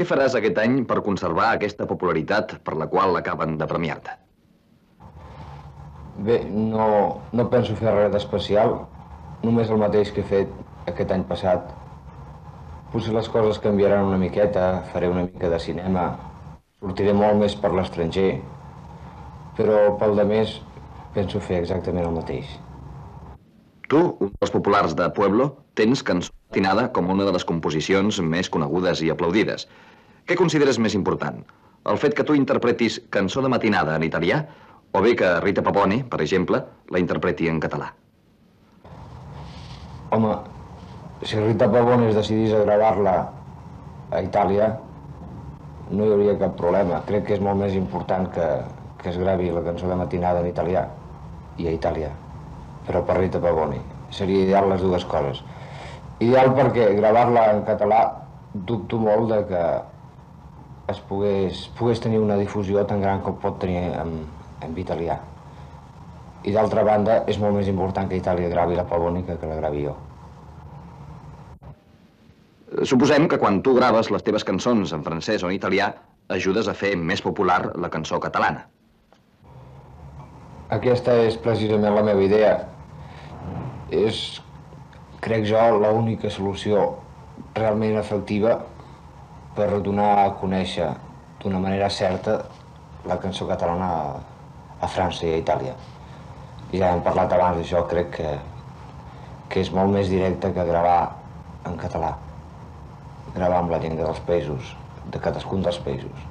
Què faràs aquest any per conservar aquesta popularitat per la qual acaben de premiar-te? Bé, no, no penso fer res d'especial, només el mateix que he fet aquest any passat. Potser les coses canviaran una miqueta, faré una mica de cinema, sortiré molt més per l'estranger, però pel de més penso fer exactament el mateix. Tu, un dels populars de Pueblo, tens cançó matinada com una de les composicions més conegudes i aplaudides. Què consideres més important? El fet que tu interpretis cançó de matinada en italià o bé que Rita Pavone, per exemple, la interpreti en català? Home, si Rita Pavone es decidís a gravar-la a Itàlia, no hi hauria cap problema. Crec que és molt més important que, que es gravi la cançó de matinada en italià i a Itàlia, però per Rita Pavone. Seria ideal les dues coses. Ideal perquè gravar-la en català dubto molt de que es pogués, pogués tenir una difusió tan gran com pot tenir en, en italià. I d'altra banda, és molt més important que Itàlia gravi la que que la gravi jo. Suposem que quan tu graves les teves cançons en francès o en italià ajudes a fer més popular la cançó catalana. Aquesta és precisament la meva idea. És, crec jo, l'única solució realment efectiva per donar a conèixer d'una manera certa la cançó catalana a, a França i a Itàlia. Ja hem parlat abans d'això, crec que, que és molt més directe que gravar en català. Gravar amb la llengua dels països, de cadascun dels països.